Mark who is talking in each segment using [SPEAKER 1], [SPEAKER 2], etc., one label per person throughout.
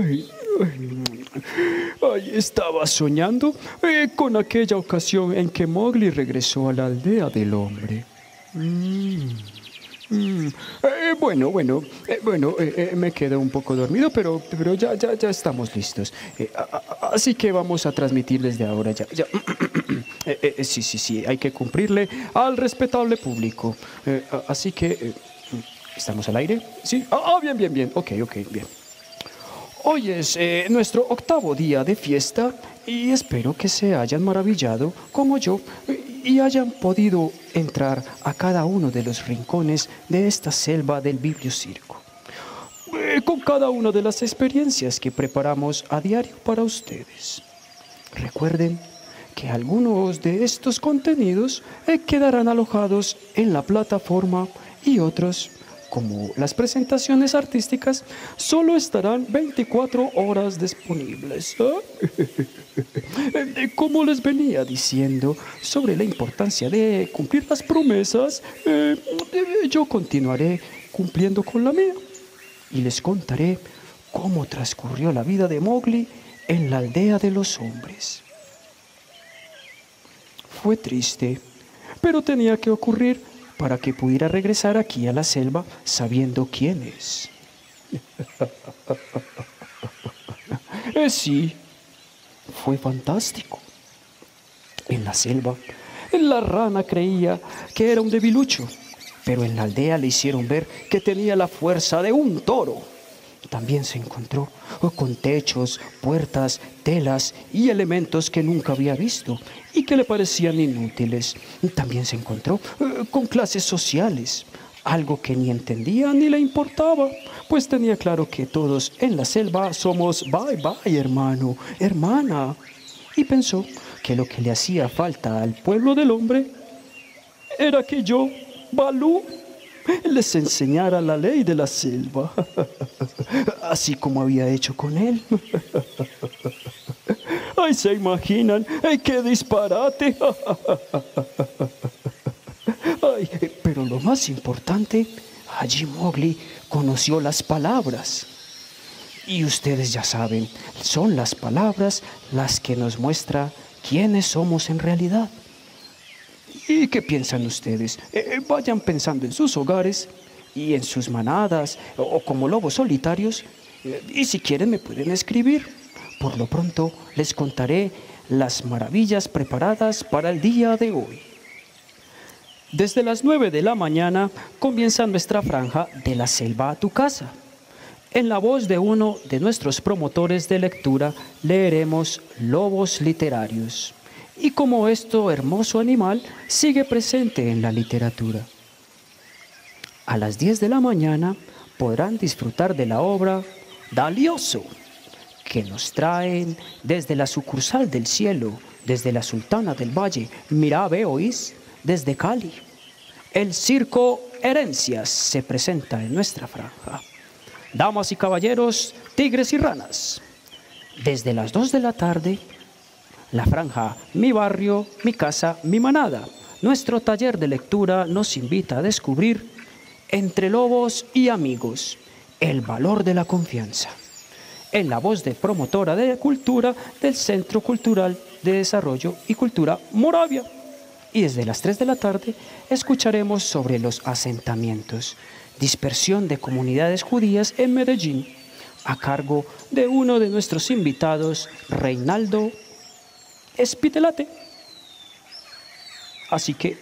[SPEAKER 1] Ay, ay, estaba soñando eh, con aquella ocasión en que Mowgli regresó a la aldea del hombre. Mm, mm. Eh, bueno, bueno, eh, bueno, me quedo un poco dormido, pero, pero ya, ya, ya estamos listos. Así que vamos a transmitir desde ahora ya. sí, sí, sí, hay que cumplirle al respetable público. Así que, ¿estamos al aire? Sí. Ah, ah, bien, bien, bien. Ok, ok, bien. Hoy es eh, nuestro octavo día de fiesta y espero que se hayan maravillado como yo y hayan podido entrar a cada uno de los rincones de esta selva del bibliocirco. eh, con cada una de las experiencias que preparamos a diario para ustedes. Recuerden que algunos de estos contenidos eh, quedarán alojados en la plataforma y otros, como las presentaciones artísticas, solo estarán 24 horas disponibles. ¿ah? Eh, Como les venía diciendo sobre la importancia de cumplir las promesas, eh, eh, yo continuaré cumpliendo con la mía y les contaré cómo transcurrió la vida de Mowgli en la aldea de los hombres. Fue triste, pero tenía que ocurrir para que pudiera regresar aquí a la selva sabiendo quién es. Eh, sí, fue fantástico. En la selva, la rana creía que era un debilucho, pero en la aldea le hicieron ver que tenía la fuerza de un toro. También se encontró con techos, puertas, telas y elementos que nunca había visto y que le parecían inútiles. También se encontró eh, con clases sociales, algo que ni entendía ni le importaba, pues tenía claro que todos en la selva somos bye bye hermano, hermana. Y pensó que lo que le hacía falta al pueblo del hombre era que yo, Balú, les enseñara la ley de la selva, así como había hecho con él. Ay, se imaginan, ay, qué disparate. Ay, pero lo más importante, allí Mowgli conoció las palabras. Y ustedes ya saben, son las palabras las que nos muestra quiénes somos en realidad. ¿Y qué piensan ustedes? Eh, eh, vayan pensando en sus hogares y en sus manadas o, como lobos solitarios. eh, y si quieren me pueden escribir. Por lo pronto les contaré las maravillas preparadas para el día de hoy. Desde las 9 de la mañana comienza nuestra franja de la selva a tu casa. En la voz de uno de nuestros promotores de lectura leeremos Lobos Literarios. Y como esto hermoso animal sigue presente en la literatura. A las 10 de la mañana podrán disfrutar de la obra Dalioso, que nos traen desde la sucursal del cielo, desde la Sultana del Valle, Oís, desde Cali. El circo Herencias se presenta en nuestra franja. Damas y caballeros, tigres y ranas. Desde las 2 de la tarde, la franja Mi barrio, mi casa, mi manada. Nuestro taller de lectura nos invita a descubrir entre lobos y amigos el valor de la confianza. En la voz de promotora de cultura del Centro Cultural de Desarrollo y Cultura Moravia. Y desde las 3 de la tarde escucharemos sobre los asentamientos, dispersión de comunidades judías en Medellín, a cargo de uno de nuestros invitados, Reinaldo Espitelate. Así que,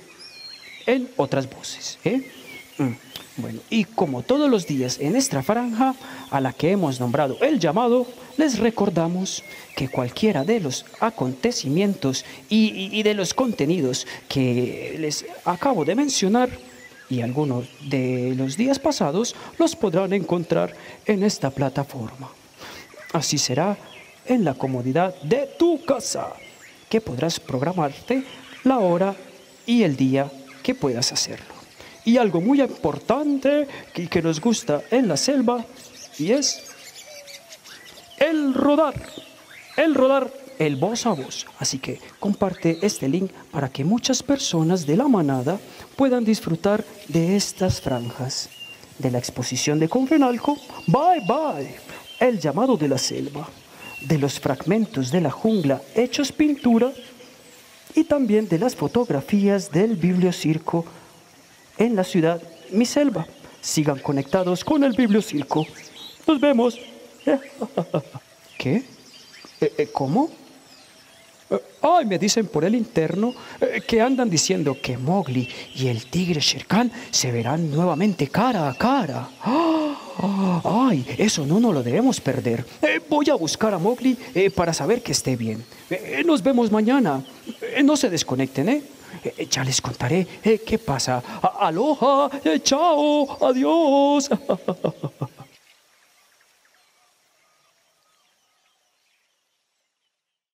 [SPEAKER 1] en otras voces. ¿eh? Mm, Bueno, y como todos los días en esta franja a la que hemos nombrado el llamado, les recordamos que cualquiera de los acontecimientos y, de los contenidos que les acabo de mencionar y algunos de los días pasados los podrán encontrar en esta plataforma. Así será en la comodidad de tu casa, que podrás programarte la hora y el día que puedas hacerlo. Y algo muy importante que, que nos gusta en la selva y es el rodar, el rodar, el voz a voz. Así que comparte este link para que muchas personas de la manada puedan disfrutar de estas franjas. De la exposición de Confenalco, bye bye, el llamado de la selva. De los fragmentos de la jungla hechos pintura y también de las fotografías del bibliocirco en la ciudad Mi Selva. Sigan conectados con el bibliocirco. Nos vemos. ¿Qué? Eh, eh, ¿Cómo? Eh, ay, me dicen por el interno que andan diciendo que Mowgli y el tigre Sherkan se verán nuevamente cara a cara. Ay, eso no nos lo debemos perder. voy a buscar a Mowgli para saber que esté bien. nos vemos mañana. no se desconecten, ¿eh? ya les contaré qué pasa. Aloha, chao, adiós.